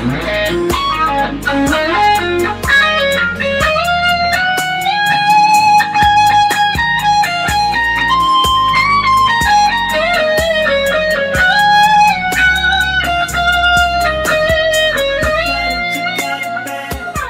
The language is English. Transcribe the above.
Okay.